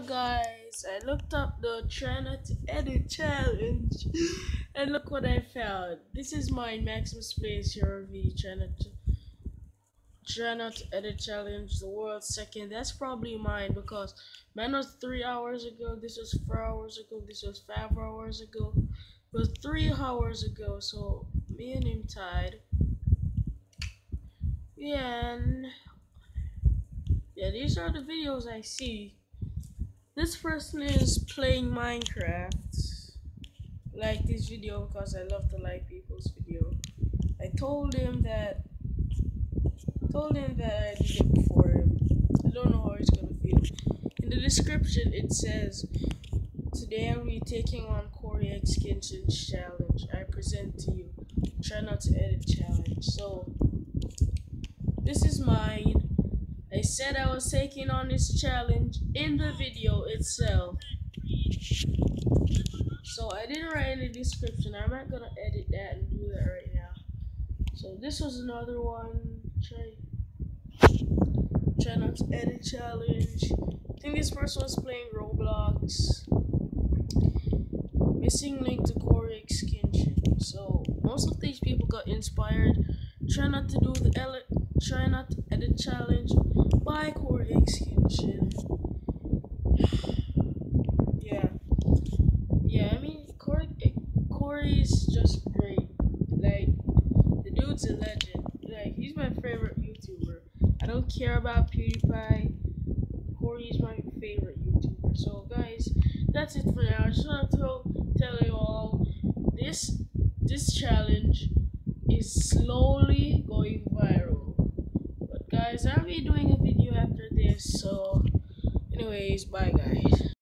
guys, I looked up the try not to edit challenge and look what I found. This is my Maximus Plays HeroV try not to try not to edit challenge, the world second. That's probably mine because mine was three hours ago, this was four hours ago, this was five hours ago, was three hours ago, so me and him tied. Yeah, and yeah, these are the videos I see. This person is playing Minecraft. Like this video because I love to like people's video. I told him that told him that I did it before him. I don't know how he's gonna feel. In the description it says Today I'll be taking on Cory X challenge. I present to you. Try not to edit challenge. So this is mine. I said I was taking on this challenge in the video itself. So I didn't write the description. I'm not gonna edit that and do that right now. So this was another one. Try try not to edit challenge. I think this person was playing Roblox. Missing link to Cory X So most of these people got inspired. Try not to do the try not to edit challenge by Cory Kenshin. yeah. Yeah, I mean Cory eh, Cory's just great. Like the dude's a legend. Like he's my favorite YouTuber. I don't care about PewDiePie. Cory's my favorite YouTuber. So guys, that's it for now. I just want to tell you all this this challenge is slowly going viral. But guys, I'll be doing a video after this. So anyways, bye guys.